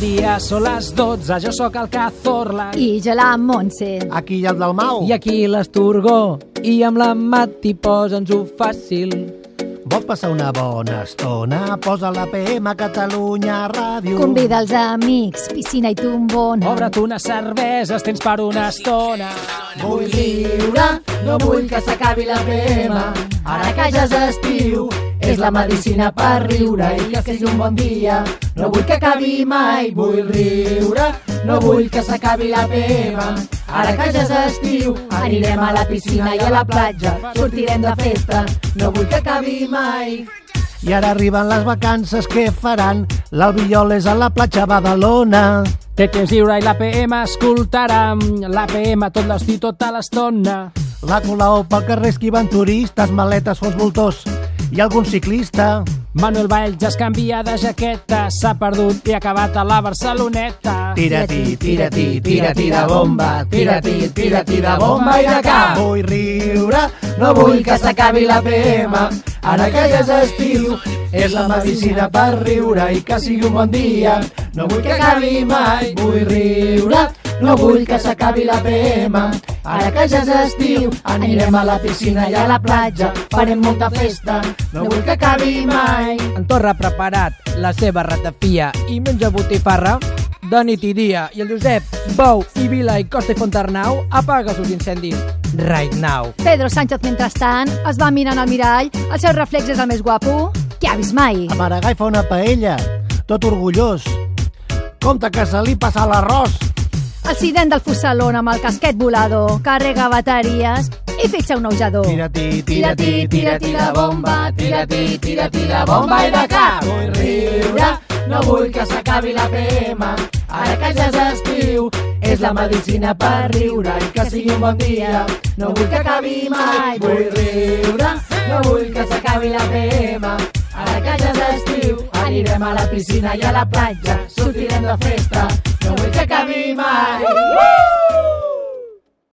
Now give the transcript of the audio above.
ja són les 12, jo sóc el Cazorla. I jo la Montse. Aquí hi ha el del Mau. I aquí l'Esturgó, i amb la Mati posa'ns-ho fàcil. Vols passar una bona estona? Posa la PM Catalunya Ràdio. Convida els amics, piscina i tombona. Obre't unes cerveses, tens per una estona. Vull riure, no vull que s'acabi la PM. Ara que ja és estiu, és la medicina per riure i que sigui un bon dia. No vull que acabi mai, vull riure, no vull que s'acabi la PM. Ara que ja és estiu, anirem a la piscina i a la platja, sortirem de festa. No vull que acabi mai. I ara arriben les vacances, què faran? L'Albiol és a la platja Badalona. Té temps lliure i l'APM escoltarà l'APM tot l'estiu, tota l'estona. La Colau pel carrer esquivant turistes, maletes, fons voltors i algun ciclista. Manuel Valls ja es canvia de jaqueta, s'ha perdut i ha acabat a la Barceloneta. Tira-t'hi, tira-t'hi, tira-t'hi de bomba, Tira-t'hi, tira-t'hi de bomba i de cap. Vull riure, No vull que s'acabi la PM, ara que ja és estiu. És la medicina per riure i que sigui un bon dia. No vull que acabi mai, vull riure. No vull que s'acabi la PM, ara que ja és estiu. Anirem a la piscina i a la platja, farem molta festa. No vull que acabi mai. En Torra ha preparat la seva ratafia i menja botifarra de nit i dia. I el Josep, Bou, i Vila i Costa i Fontarnau apaga els incendis right now. Pedro Sánchez, mentrestant, es va mirant al mirall. El seu reflex és el més guapo que ha vist mai. a Maragall fa una paella, tot orgullós. Compte que se li passa l'arròs. Accident del Fussalon amb el casquet volador, carrega bateries i fixa un neujador. Tira-t'hi, Tira-t'hi, tira-t'hi de bomba, tira-t'hi, tira-t'hi de bomba i de cap. Vull riure, no vull que s'acabi la PM, ara que ja és estiu. És la medicina per riure i que sigui un bon dia. No vull que acabi mai, vull riure, no vull que s'acabi la PM. Ara que ja és estiu, anirem a la piscina i a la platja, sortirem de festa. No vull que acabi mai. Uh!